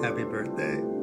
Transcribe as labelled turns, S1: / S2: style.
S1: Happy birthday.